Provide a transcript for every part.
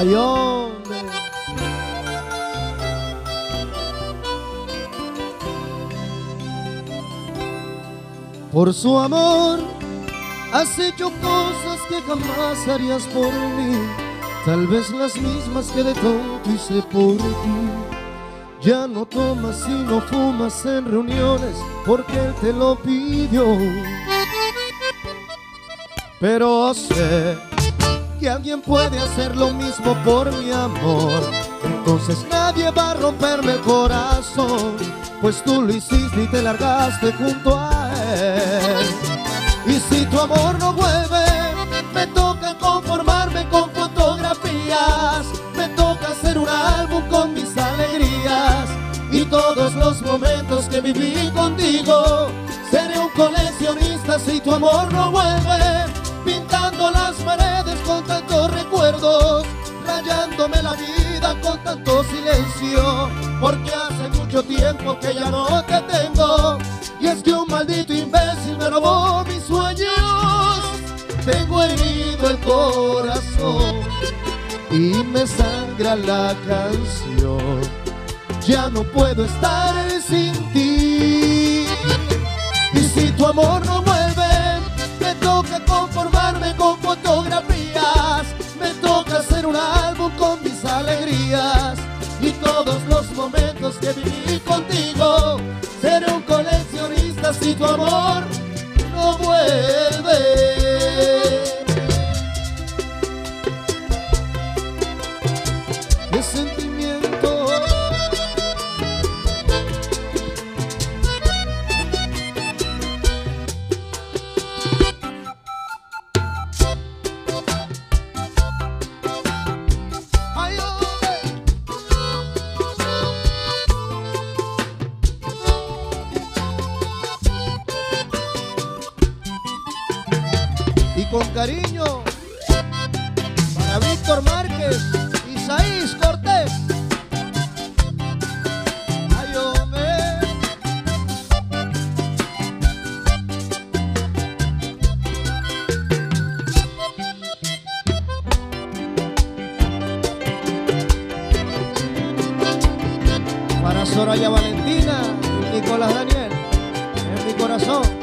Ay. Por su amor has hecho cosas que jamás harías por mí, tal vez las mismas que de tonto hice por ti. Ya no tomas y no fumas en reuniones porque él te lo pidió. Pero sé que alguien puede hacer lo mismo por mi amor. Entonces nadie va a romperme el corazón, pues tú lo hiciste y te largaste junto a él. Y si tu amor no vuelve, me toca conformarme con fotografías, me toca hacer un álbum con mis alegrías y todos los momentos que viví contigo. Seré un coleccionista si tu amor no vuelve, tantos recuerdos, rayándome la vida con tanto silencio, porque hace mucho tiempo que ya no te tengo. Y es que un maldito imbécil me robó mis sueños. Tengo herido el corazón y me sangra la canción. Ya no puedo estar sin ti. Y si tu amor no vuelve, me toca conformarme con fotografías. Alegrías y todos los momentos que viví contigo. Seré un coleccionista si tu amor no vuelve. Qué sentimiento. Con cariño para Víctor Márquez y Saís Cortés. Para Soraya Valentina y Nicolás Daniel, en mi corazón.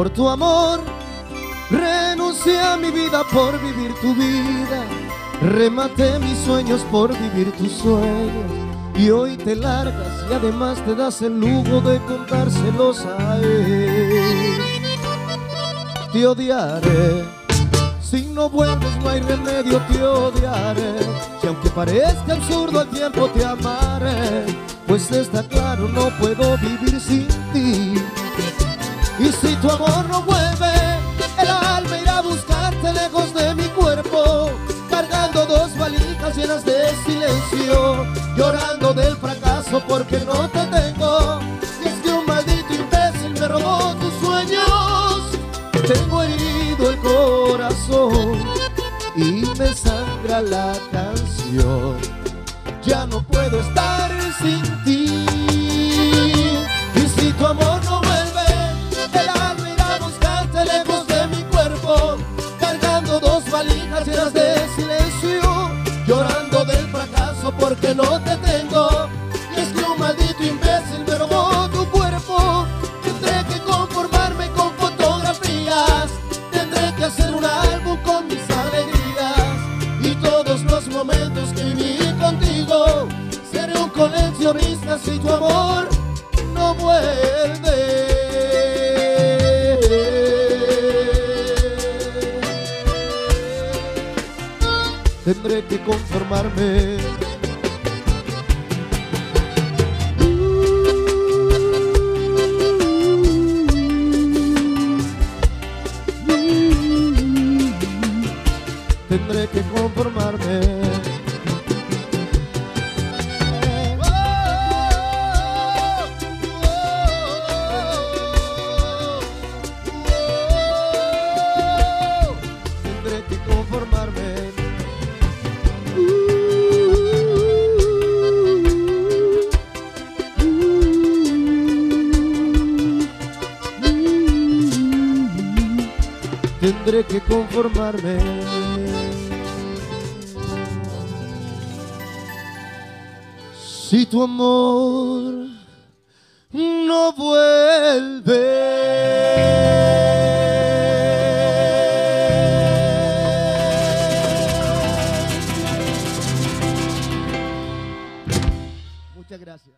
Por tu amor renuncié a mi vida por vivir tu vida. Rematé mis sueños por vivir tus sueños. Y hoy te largas y además te das el lujo de contárselos a él. Te odiaré. Si no vuelves no hay remedio, te odiaré. Y aunque parezca absurdo el tiempo te amaré. Pues está claro, no puedo vivir sin ti. Y si tu amor no vuelve, el alma irá a buscarte lejos de mi cuerpo, cargando dos valijas llenas de silencio, llorando del fracaso porque no te tengo. Y es que un maldito imbécil me robó tus sueños. Tengo herido el corazón y me sangra la canción. Ya no puedo estar sin ti. Si tu amor no conformarme. Tendré que conformarme. tendré que conformarme. Si tu amor no vuelve. Muchas gracias.